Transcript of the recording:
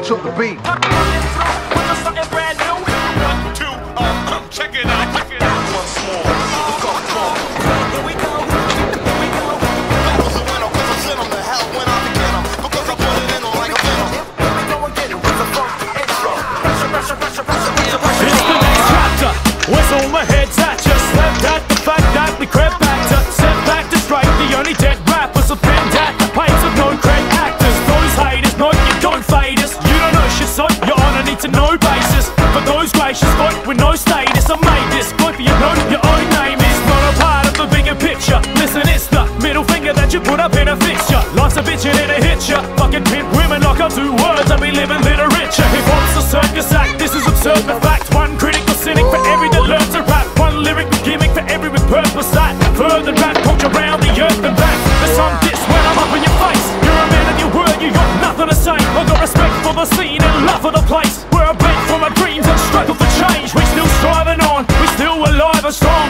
it to. It's the next chapter. Whistle my head's a to know basis. For those gracious, fight with no status. I made this, but you know your own name is not a part of the bigger picture. Listen, it's the middle finger that you put up in a fixture. Lots of bitching in a hit ya. Fucking pimp women lock up two words and live a little richer. Hip hop's a circus act, this is absurd the fact. One critical cynic for every that learns to rap. One lyrical strong.